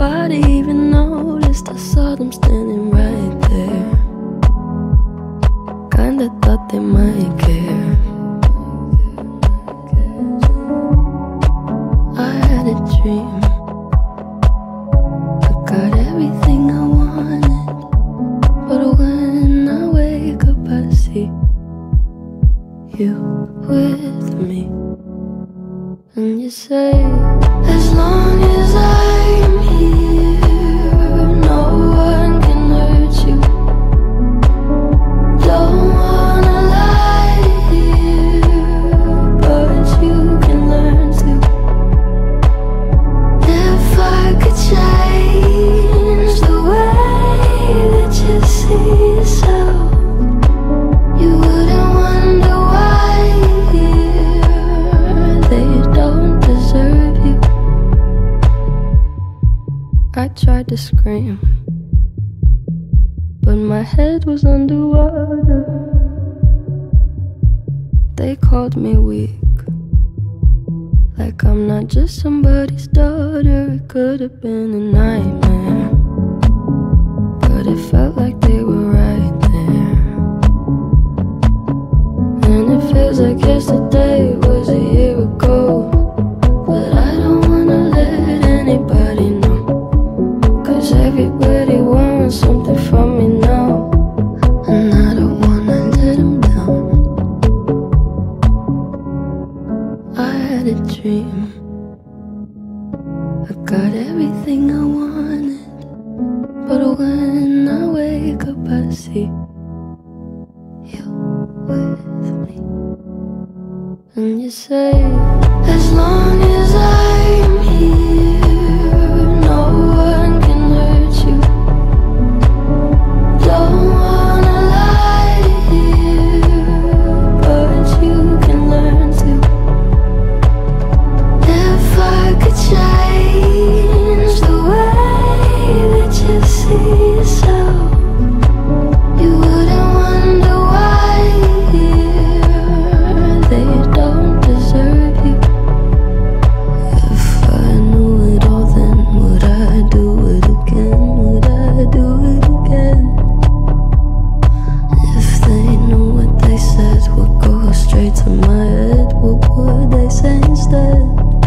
Nobody even noticed. I saw them standing right there. Kinda thought they might care. I had a dream. I got everything I wanted. But when I wake up, I see you with me. And you say, as long as I'm to scream, but my head was underwater. They called me weak. Like I'm not just somebody's daughter, it could have been a nightmare. I got everything I wanted. But when I wake up, I see you with me. And you say, as long as would they sense that?